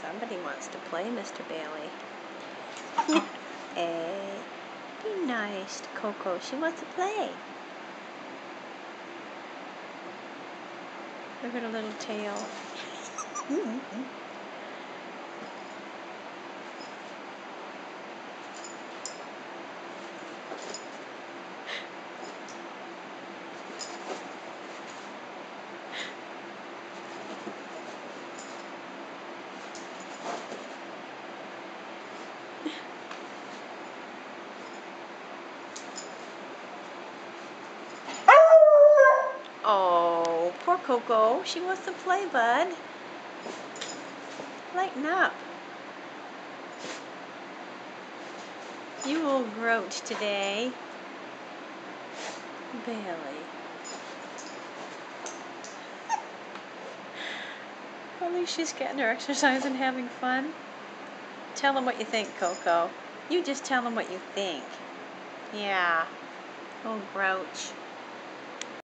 Somebody wants to play, Mr. Bailey. hey, be nice to Coco. She wants to play. Look at her little tail. Oh, poor Coco. She wants to play, bud. Lighten up. You old grouch today. Bailey. At least she's getting her exercise and having fun. Tell them what you think, Coco. You just tell them what you think. Yeah. Oh, grouch.